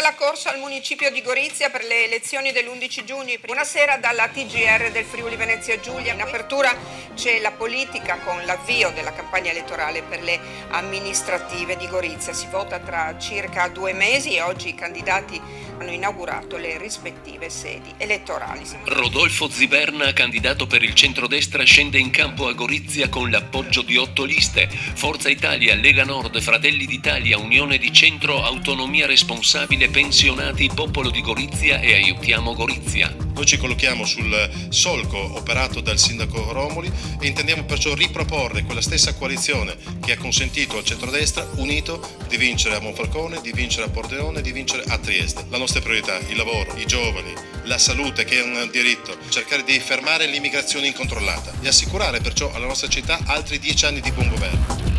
la corsa al municipio di Gorizia per le elezioni dell'11 giugno. Buonasera dalla TGR del Friuli Venezia Giulia. In apertura c'è la politica con l'avvio della campagna elettorale per le amministrative di Gorizia. Si vota tra circa due mesi e oggi i candidati hanno inaugurato le rispettive sedi elettorali. Rodolfo Ziberna, candidato per il centrodestra, scende in campo a Gorizia con l'appoggio di otto liste. Forza Italia, Lega Nord, Fratelli d'Italia, Unione di Centro, Autonomia Responsabile, Pensionati, Popolo di Gorizia e Aiutiamo Gorizia. Noi ci collochiamo sul solco operato dal sindaco Romoli e intendiamo perciò riproporre quella stessa coalizione che ha consentito al centrodestra unito di vincere a Monfalcone, di vincere a Pordeone, di vincere a Trieste. La nostre priorità, il lavoro, i giovani, la salute che è un diritto, cercare di fermare l'immigrazione incontrollata e assicurare perciò alla nostra città altri dieci anni di buon governo.